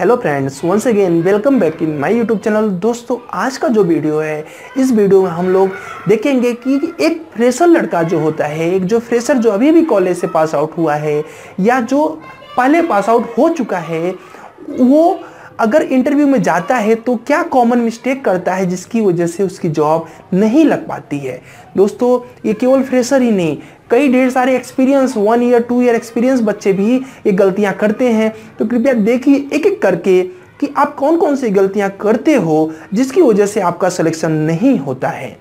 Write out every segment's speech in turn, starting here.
Hello friends once again welcome back in my YouTube channel दोस्तों, आज का जो वीडियो है, इस वीडियो में हम लोग देखेंगे कि एक फ्रेशर लड़का जो होता है, एक जो फ्रेशर जो अभी भी कॉलेज से पास आउट हुआ है, या जो पहले पास आउट हो चुका है, वो अगर इंटरव्यू में जाता है तो क्या कॉमन मिस्टेक करता है, जिसकी वजह से उसकी जॉब नहीं लग पाती है? दोस्तों, ये केवल फ्रेशर ही नहीं कई ढेर सारे experience one year two year experience बच्चे भी ये गलतियाँ करते हैं। तो कृपया देखिए एक एक करके कि आप कौन कौन सी गलतियाँ करते हो जिसकी वजह से आपका सिलेक्शन नहीं होता है।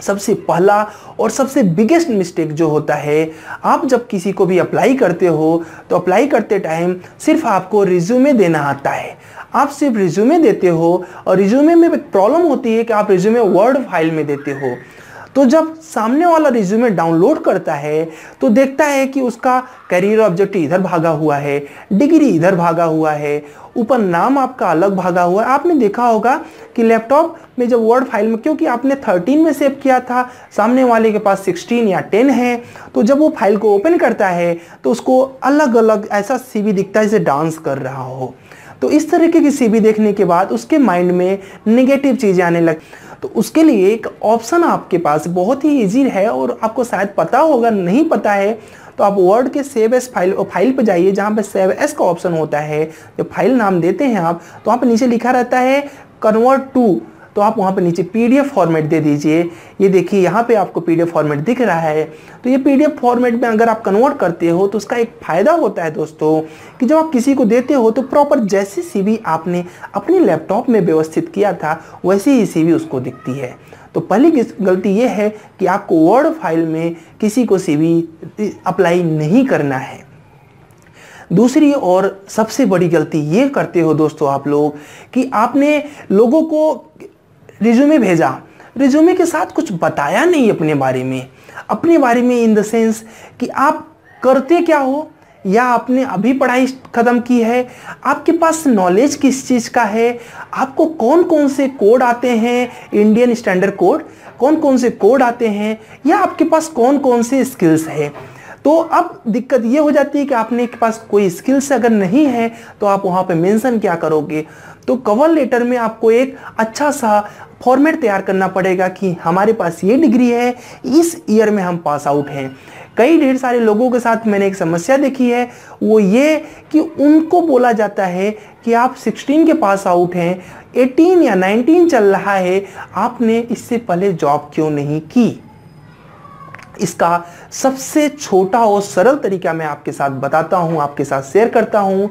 सबसे पहला और सबसे बिगेस्ट मिस्टेक जो होता है, आप जब किसी को भी अप्लाई करते हो तो अप्लाई करते टाइम सिर्फ़ आपको रिज्यूमे देना आता है। आप सिर्फ़ रिज्यूमे देते हो और रिज्यूमे में प्रॉब्लम होती है कि आप रिज्यूमे वर्ड फ़ाइल में देते हो। तो जब सामने वाला रिज्यूमे डाउनलोड करता है तो देखता है कि उसका करियर ऑब्जेक्टिव इधर भागा हुआ है डिग्री इधर भागा हुआ है, ऊपर नाम आपका अलग भागा हुआ है। आपने देखा होगा कि लैपटॉप में जब वर्ड फ़ाइल में, क्योंकि आपने 13 में सेव किया था, सामने वाले के पास 16 या 10 है तो जब वो फ़ाइल को ओपन करता है तो उसको अलग अलग ऐसा सीवी दिखता है जैसे डांस कर रहा हो। तो इस तरीके की सीवी देखने के बाद उसके माइंड में नेगेटिव चीज़ें आने लग तो उसके लिए एक ऑप्शन आपके पास बहुत ही इजी है और आपको शायद पता होगा, नहीं पता है तो आप वर्ड के सेव एस फ़ाइल फ़ाइल पर जाइए जहाँ पर सेव एस का ऑप्शन होता है। जो फ़ाइल नाम देते हैं आप तो वहाँ पर नीचे लिखा रहता है कन्वर्ट टू तो आप वहाँ पर नीचे पीडीएफ फॉर्मेट दे दीजिए। ये देखिए, यहाँ पे आपको पीडीएफ फॉर्मेट दिख रहा है। तो ये पीडीएफ फॉर्मेट में अगर आप कन्वर्ट करते हो तो उसका एक फ़ायदा होता है दोस्तों कि जब आप किसी को देते हो तो प्रॉपर जैसी सीवी आपने अपने लैपटॉप में व्यवस्थित किया था, वैसी ही सीवी उसको दिखती है। तो पहली गलती ये है कि आपको वर्ड फ़ाइल में किसी को सीवी अप्लाई नहीं करना है। दूसरी और सबसे बड़ी गलती ये करते हो दोस्तों आप लोग कि आपने लोगों को रिज्यूमे भेजा। रिज्यूमे के साथ कुछ बताया नहीं अपने बारे में। अपने बारे में इन द सेंस कि आप करते क्या हो? या आपने अभी पढ़ाई ख़त्म की है? आपके पास नॉलेज किस चीज़ का है? आपको कौन कौन से कोड आते हैं? इंडियन स्टैंडर्ड कोड कौन कौन से कोड आते हैं? या आपके पास कौन कौन से स्किल्स है? तो अब दिक्कत ये हो जाती है कि आपने के पास कोई स्किल्स अगर नहीं है तो आप वहाँ पे मेंशन क्या करोगे? तो कवर लेटर में आपको एक अच्छा सा फॉर्मेट तैयार करना पड़ेगा कि हमारे पास ये डिग्री है, इस ईयर में हम पास आउट हैं। कई ढेर सारे लोगों के साथ मैंने एक समस्या देखी है, वो ये कि उनको बोला जाता है कि आप 16 के पास आउट हैं 18 या 19 चल रहा है, आपने इससे पहले जॉब क्यों नहीं की? इसका सबसे छोटा और सरल तरीका मैं आपके साथ बताता हूँ, आपके साथ शेयर करता हूँ।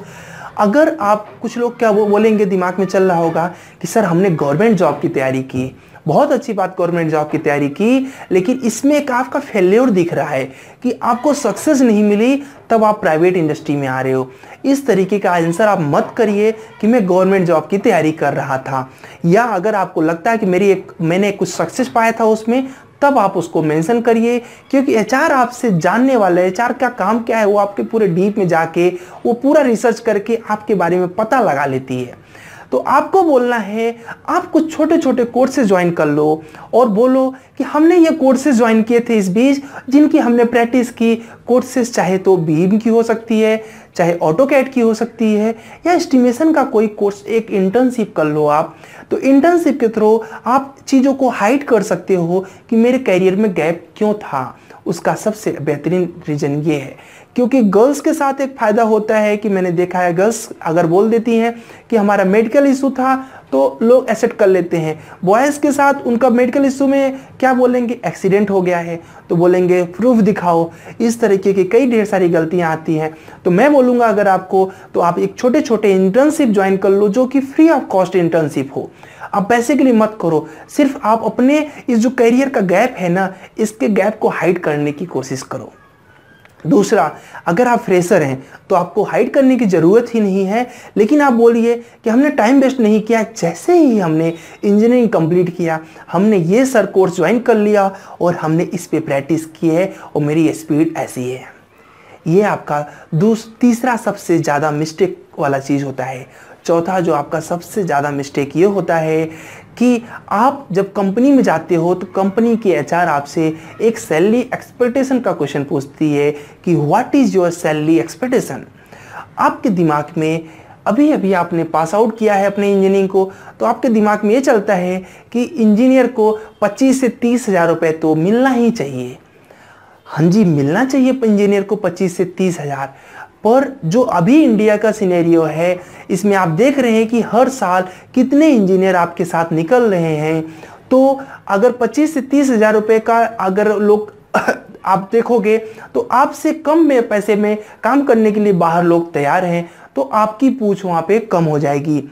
अगर आप कुछ लोग क्या वो बोलेंगे, दिमाग में चल रहा होगा कि सर हमने गवर्नमेंट जॉब की तैयारी की, बहुत अच्छी बात गवर्नमेंट जॉब की तैयारी की, लेकिन इसमें एक आपका फेल्योर दिख रहा है कि आपको सक्सेस नहीं मिली, तब आप प्राइवेट इंडस्ट्री में आ रहे हो। इस तरीके का आंसर आप मत करिए कि मैं गवर्नमेंट जॉब की तैयारी कर रहा था। या अगर आपको लगता है कि मेरी एक, मैंने कुछ सक्सेस पाया था उसमें तब आप उसको मेंशन करिए, क्योंकि एचआर आपसे जानने वाला है, एचआर का काम क्या है, वो आपके पूरे डीप में जाके, वो पूरा रिसर्च करके आपके बारे में पता लगा लेती है। तो आपको बोलना है, आप कुछ छोटे छोटे कोर्सेज ज्वाइन कर लो और बोलो कि हमने ये कोर्सेज ज्वाइन किए थे इस बीच, जिनकी हमने प्रैक्टिस की। कोर्सेज चाहे तो बीम की हो सकती है, चाहे ऑटो कैट की हो सकती है, या एस्टिमेशन का कोई कोर्स एक इंटर्नशिप कर लो आप। तो इंटर्नशिप के थ्रू आप चीज़ों को हाइड कर सकते हो कि मेरे करियर में गैप क्यों था। उसका सबसे बेहतरीन रीज़न ये है। क्योंकि गर्ल्स के साथ एक फ़ायदा होता है कि मैंने देखा है, गर्ल्स अगर बोल देती हैं कि हमारा मेडिकल इशू था तो लोग एक्सेप्ट कर लेते हैं। बॉयज़ के साथ उनका मेडिकल इशू में क्या बोलेंगे? एक्सीडेंट हो गया है। तो बोलेंगे प्रूफ दिखाओ। इस तरीके की कई ढेर सारी गलतियाँ आती हैं। तो मैं बोलूँगा अगर आपको तो आप एक छोटे छोटे इंटर्नशिप ज्वाइन कर लो जो कि फ्री ऑफ़ कॉस्ट इंटर्नशिप हो। आप पैसे के लिए मत करो। सिर्फ़ आप अपने इस जो करियर का गैप है ना, इसके गैप को हाइड करने की कोशिश करो। दूसरा, अगर आप फ्रेशर हैं तो आपको हाइड करने की ज़रूरत ही नहीं है, लेकिन आप बोलिए कि हमने टाइम वेस्ट नहीं किया, जैसे ही हमने इंजीनियरिंग कंप्लीट किया, हमने ये सर कोर्स ज्वाइन कर लिया और हमने इस पे प्रैक्टिस की है और मेरी स्पीड ऐसी है। ये आपका दूस, तीसरा सबसे ज़्यादा मिस्टेक वाला चीज़ होता है चौथा जो आपका सबसे ज़्यादा मिस्टेक ये होता है कि आप जब कंपनी में जाते हो तो कंपनी की एच आपसे एक सैलरी एक्सपेक्टेशन का क्वेश्चन पूछती है कि what is your salary expectation आपके दिमाग में अभी अभी आपने पास आउट किया है अपने इंजीनियरिंग को तो आपके दिमाग में ये चलता है कि इंजीनियर को 25 से तीस हज़ार रुपये तो मिलना ही चाहिए। हाँ जी, मिलना चाहिए इंजीनियर को 25 से तीस हज़ार। पर जो अभी इंडिया का सिनेरियो है, इसमें आप देख रहे हैं कि हर साल कितने इंजीनियर आपके साथ निकल रहे हैं। तो अगर 25 से तीस हज़ार रुपये का अगर लोग आप देखोगे तो आपसे कम में पैसे में काम करने के लिए बाहर लोग तैयार हैं तो आपकी पूछ वहाँ पे कम हो जाएगी।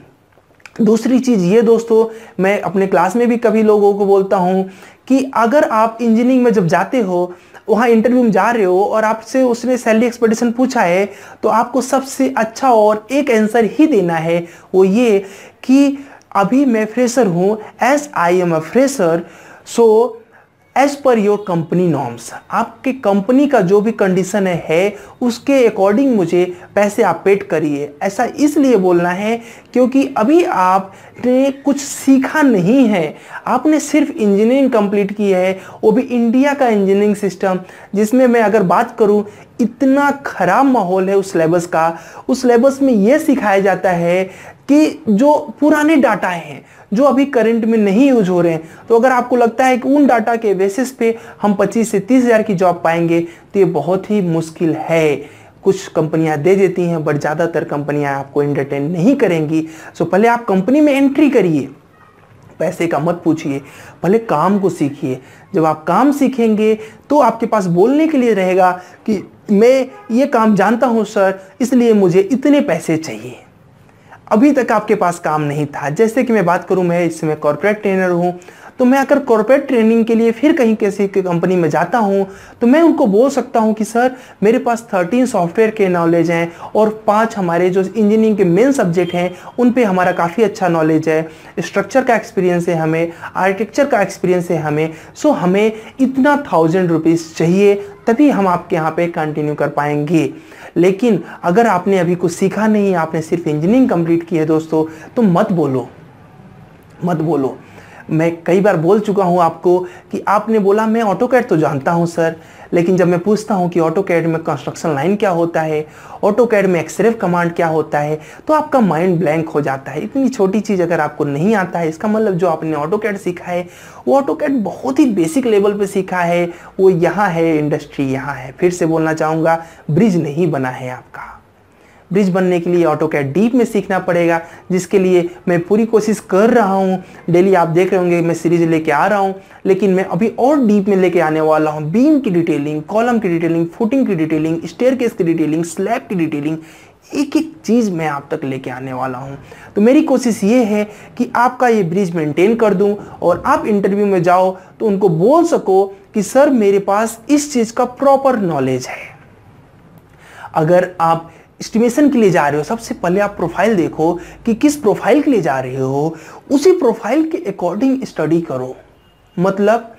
दूसरी चीज़ ये दोस्तों, मैं अपने क्लास में भी कभी लोगों को बोलता हूँ कि अगर आप इंजीनियरिंग में जब जाते हो वहाँ इंटरव्यू में जा रहे हो और आपसे उसने सैलरी एक्सपेक्टेशन पूछा है तो आपको सबसे अच्छा और एक आंसर ही देना है वो ये कि अभी मैं फ्रेशर हूँ as I am a fresher so as per your company norms आपके कंपनी का जो भी कंडीशन है, उसके अकॉर्डिंग मुझे पैसे आप पेड करिए। ऐसा इसलिए बोलना है क्योंकि अभी आपने कुछ सीखा नहीं है। आपने सिर्फ़ इंजीनियरिंग कंप्लीट की है। वो भी इंडिया का इंजीनियरिंग सिस्टम जिसमें मैं अगर बात करूँ इतना खराब माहौल है उस सिलेबस का। उस सिलेबस में ये सिखाया जाता है कि जो पुराने डाटा हैं, जो अभी करंट में नहीं यूज़ हो रहे हैं तो अगर आपको लगता है कि उन डाटा के बेसिस पे हम 25 से तीस हज़ार की जॉब पाएँगे तो ये बहुत ही मुश्किल है। कुछ कंपनियाँ दे देती हैं बट ज़्यादातर कंपनियाँ आपको इंटरटेन नहीं करेंगी। सो पहले आप कंपनी में एंट्री करिए। पैसे का मत पूछिए। पहले काम को सीखिए। जब आप काम सीखेंगे तो आपके पास बोलने के लिए रहेगा कि, मैं ये काम जानता हूँ, सर, इसलिए मुझे इतने पैसे चाहिए। अभी तक आपके पास काम नहीं था। जैसे कि मैं बात करूँ, मैं इस समय कॉर्पोरेट ट्रेनर हूँ तो मैं अगर कॉरपोरेट ट्रेनिंग के लिए फिर कहीं किसी कंपनी में जाता हूँ तो मैं उनको बोल सकता हूँ कि, सर, मेरे पास 13 सॉफ्टवेयर के नॉलेज हैं और पाँच हमारे जो इंजीनियरिंग के मेन सब्जेक्ट हैं, उन पर हमारा काफ़ी अच्छा नॉलेज है। स्ट्रक्चर का एक्सपीरियंस है हमें आर्किटेक्चर का एक्सपीरियंस है हमें सो हमें इतना थाउज़ेंड रुपीज़ चाहिए, तभी हम आपके यहाँ पे कंटिन्यू कर पाएँगे। लेकिन अगर आपने अभी कुछ सीखा नहीं, आपने सिर्फ़ इंजीनियरिंग कंप्लीट की है दोस्तों तो मत बोलो मत बोलो। मैं कई बार बोल चुका हूँ आपको कि आपने बोला, मैं ऑटो कैड तो जानता हूँ, सर, लेकिन जब मैं पूछता हूँ कि ऑटो कैड में कंस्ट्रक्शन लाइन क्या होता है ऑटो कैड में एक्सरेफ कमांड क्या होता है तो आपका माइंड ब्लैंक हो जाता है। इतनी छोटी चीज़ अगर आपको नहीं आता है, इसका मतलब जो आपने ऑटो कैड सीखा है, वो ऑटो कैड बहुत ही बेसिक लेवल पे सीखा है, वो यहाँ है इंडस्ट्री यहाँ है। फिर से बोलना चाहूँगा, ब्रिज नहीं बना है आपका। ब्रिज बनने के लिए ऑटो कैड डीप में सीखना पड़ेगा, जिसके लिए मैं पूरी कोशिश कर रहा हूँ। डेली आप देख रहे होंगे, मैं सीरीज़ लेके आ रहा हूँ, लेकिन मैं अभी और डीप में लेके आने वाला हूँ। बीम की डिटेलिंग कॉलम की डिटेलिंग फुटिंग की डिटेलिंग स्टेयर की डिटेलिंग स्लैब की डिटेलिंग एक एक चीज़ मैं आप तक लेके आने वाला हूँ। तो मेरी कोशिश ये है कि आपका ये ब्रिज मेंटेन कर दूँ और आप इंटरव्यू में जाओ तो उनको बोल सको कि, सर, मेरे पास इस चीज़ का प्रॉपर नॉलेज है। अगर आप एस्टिमेशन के लिए जा रहे हो, सबसे पहले आप प्रोफ़ाइल देखो कि किस प्रोफ़ाइल के लिए जा रहे हो। उसी प्रोफ़ाइल के अकॉर्डिंग स्टडी करो। मतलब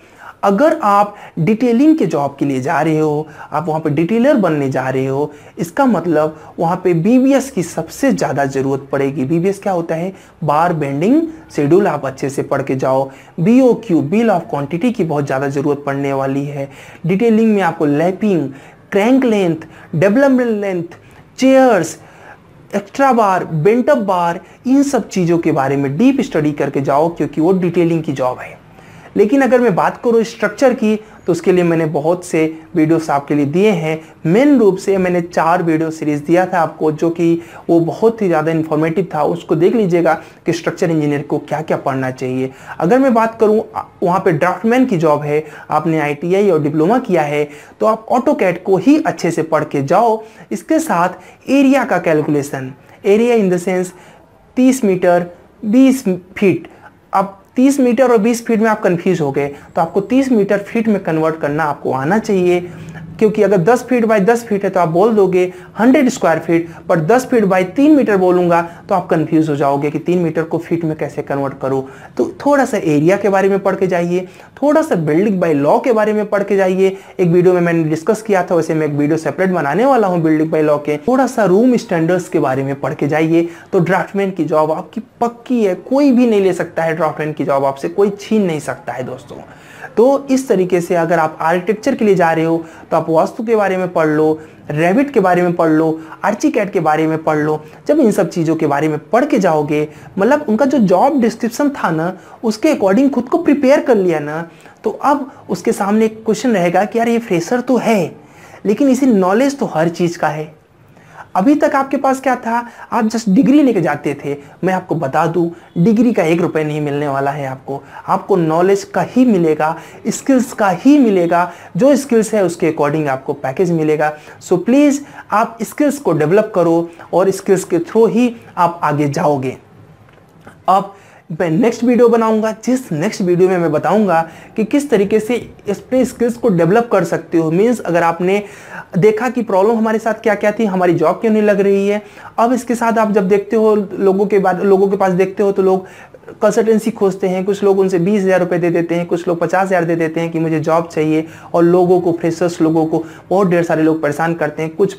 अगर आप डिटेलिंग के जॉब के लिए जा रहे हो, आप वहाँ पर डिटेलर बनने जा रहे हो, इसका मतलब वहाँ पे बीबीएस की सबसे ज़्यादा ज़रूरत पड़ेगी। बीबीएस क्या होता है? बार बेंडिंग शेड्यूल आप अच्छे से पढ़ के जाओ। B O Q bill of quantity की बहुत ज़्यादा ज़रूरत पड़ने वाली है। डिटेलिंग में आपको lapping crank length development length chairs extra bar bent up bar इन सब चीज़ों के बारे में डीप स्टडी करके जाओ, क्योंकि वो डिटेलिंग की जॉब है। लेकिन अगर मैं बात करूँ स्ट्रक्चर की तो उसके लिए मैंने बहुत से वीडियोस आपके लिए दिए हैं। मेन रूप से मैंने चार वीडियो सीरीज़ दिया था आपको, जो कि वो बहुत ही ज़्यादा इन्फॉर्मेटिव था। उसको देख लीजिएगा कि स्ट्रक्चर इंजीनियर को क्या क्या पढ़ना चाहिए। अगर मैं बात करूँ वहाँ पे ड्राफ्टमैन की जॉब है, आपने आईटीआई और डिप्लोमा किया है तो आप ऑटो को ही अच्छे से पढ़ के जाओ। इसके साथ एरिया का calculation area in the sense तीस मीटर, बीस फीट अब 30 मीटर और 20 फीट में आप कंफ्यूज हो गए तो आपको 30 मीटर फीट में कन्वर्ट करना आपको आना चाहिए। क्योंकि अगर 10 फीट बाय 10 फीट है तो आप बोल दोगे 100 स्क्वायर फीट पर 10 फीट बाय 3 मीटर बोलूँगा तो आप कंफ्यूज हो जाओगे कि 3 मीटर को फीट में कैसे कन्वर्ट करूँ। तो थोड़ा सा एरिया के बारे में पढ़ के जाइए, थोड़ा सा बिल्डिंग बाय लॉ के बारे में पढ़ के जाइए। एक वीडियो में मैंने डिस्कस किया था, वैसे मैं एक वीडियो सेपरेट बनाने वाला हूँ बिल्डिंग बाय लॉ के। थोड़ा सा रूम स्टैंडर्ड्स के बारे में पढ़ के जाइए। तो ड्राफ्टमैन की जॉब आपकी पक्की है, कोई भी नहीं ले सकता है ड्राफ्टमैन की जॉब आपसे, कोई छीन नहीं सकता है दोस्तों। तो इस तरीके से अगर आप आर्किटेक्चर के लिए जा रहे हो तो आप वास्तु के बारे में पढ़ लो रेबिट के बारे में पढ़ लो आर्ची कैट के बारे में पढ़ लो, जब इन सब चीज़ों के बारे में पढ़ के जाओगे मतलब उनका जो जॉब डिस्क्रिप्शन था ना, उसके अकॉर्डिंग खुद को प्रिपेयर कर लिया ना तो अब उसके सामने एक क्वेश्चन रहेगा कि यार ये फ्रेशर तो है, लेकिन इसी नॉलेज तो हर चीज़ का है। अभी तक आपके पास क्या था? आप जस्ट डिग्री लेके जाते थे। मैं आपको बता दूँ, डिग्री का एक रुपये नहीं मिलने वाला है आपको। आपको नॉलेज का ही मिलेगा स्किल्स का ही मिलेगा। जो स्किल्स है, उसके अकॉर्डिंग आपको पैकेज मिलेगा। सो प्लीज़ आप स्किल्स को डेवलप करो और स्किल्स के थ्रू ही आप आगे जाओगे। अब मैं नेक्स्ट वीडियो बनाऊँगा, जिस नेक्स्ट वीडियो में मैं बताऊँगा कि किस तरीके से अपने स्किल्स को डेवलप कर सकते हो। मीन्स अगर आपने देखा कि प्रॉब्लम हमारे साथ क्या क्या थी, हमारी जॉब क्यों नहीं लग रही है, अब इसके साथ आप जब देखते हो, लोगों के बाद, लोगों के पास देखते हो तो लोग कंसल्टेंसी खोजते हैं, कुछ लोग उनसे बीस हज़ार रुपये दे देते हैं, कुछ लोग पचास हज़ार दे देते हैं कि मुझे जॉब चाहिए, और लोगों को फ्रेशर्स लोगों को बहुत ढेर सारे लोग परेशान करते हैं। कुछ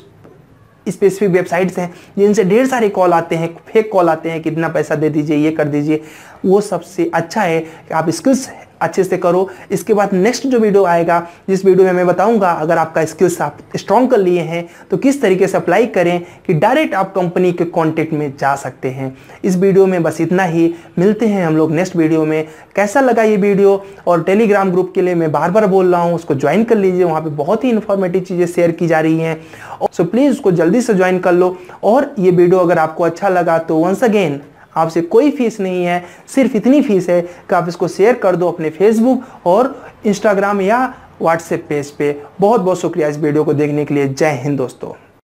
स्पेसिफिक वेबसाइट्स हैं, जिनसे ढेर सारे कॉल आते हैं फेक कॉल आते हैं कितना पैसा दे दीजिए, ये कर दीजिए। वो सबसे अच्छा है कि आप स्किल्स अच्छे से करो। इसके बाद नेक्स्ट जो वीडियो आएगा, जिस वीडियो में मैं बताऊँगा, अगर आपका स्किल्स आप स्ट्रॉन्ग कर लिए हैं तो किस तरीके से अप्लाई करें कि डायरेक्ट आप कंपनी के कॉन्टेक्ट में जा सकते हैं। इस वीडियो में बस इतना ही। मिलते हैं हम लोग नेक्स्ट वीडियो में। कैसा लगा ये वीडियो और टेलीग्राम ग्रुप के लिए मैं बार बार बोल रहा हूँ, उसको ज्वाइन कर लीजिए। वहाँ पर बहुत ही इन्फॉर्मेटिव चीज़ें शेयर की जा रही हैं। सो प्लीज़ उसको जल्दी से ज्वाइन कर लो। और ये वीडियो अगर आपको अच्छा लगा तो वंस अगेन आपसे कोई फ़ीस नहीं है, सिर्फ़ इतनी फ़ीस है कि आप इसको शेयर कर दो अपने फेसबुक और इंस्टाग्राम या व्हाट्सएप पेज पे। बहुत बहुत शुक्रिया इस वीडियो को देखने के लिए। जय हिंद दोस्तों।